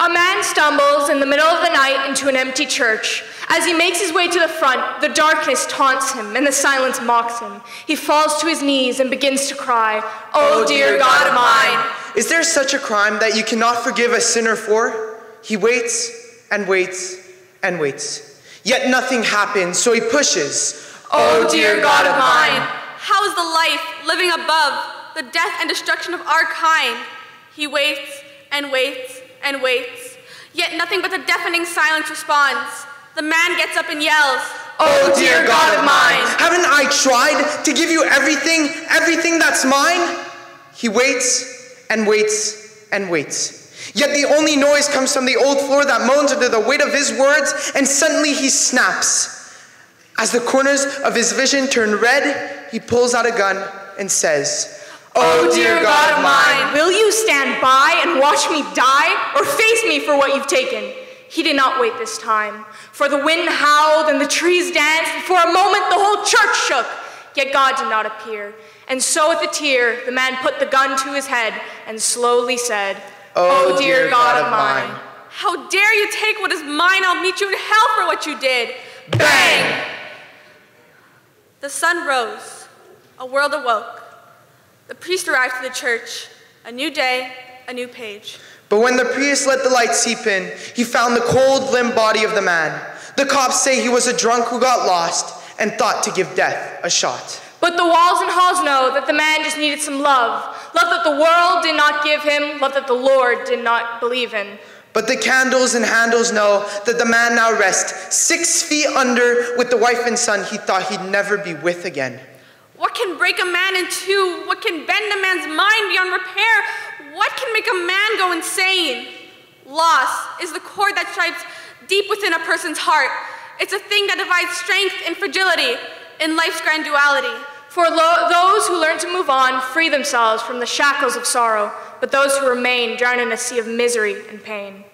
A man stumbles in the middle of the night into an empty church. As he makes his way to the front, the darkness taunts him and the silence mocks him. He falls to his knees and begins to cry, Oh, oh dear God of mine. Is there such a crime that you cannot forgive a sinner for? He waits and waits and waits. Yet nothing happens, so he pushes. Oh, oh dear God of mine. How is the life living above the death and destruction of our kind? He waits and waits and waits. Yet nothing but the deafening silence responds. The man gets up and yells, Oh, oh dear God of mine. Haven't I tried to give you everything, everything that's mine? He waits and waits and waits. Yet the only noise comes from the old floor that moans under the weight of his words, and suddenly he snaps. As the corners of his vision turn red, he pulls out a gun and says, Oh, dear God of mine, will you stand by and watch me die, or face me for what you've taken? He did not wait this time, for the wind howled and the trees danced, and for a moment the whole church shook. Yet God did not appear. And so, with a tear, the man put the gun to his head and slowly said, Oh, oh dear God of mine. How dare you take what is mine? I'll meet you in hell for what you did. Bang! The sun rose. A world awoke. The priest arrived to the church. A new day, a new page. But when the priest let the light seep in, he found the cold, limp body of the man. The cops say he was a drunk who got lost and thought to give death a shot. But the walls and halls know that the man just needed some love. Love that the world did not give him, love that the Lord did not believe in. But the candles and handles know that the man now rests six feet under with the wife and son he thought he'd never be with again. What can break a man in two? What can bend a man's mind beyond repair? What can make a man go insane? Loss is the chord that strikes deep within a person's heart. It's a thing that divides strength and fragility in life's grand duality. For those who learn to move on free themselves from the shackles of sorrow, but those who remain drown in a sea of misery and pain.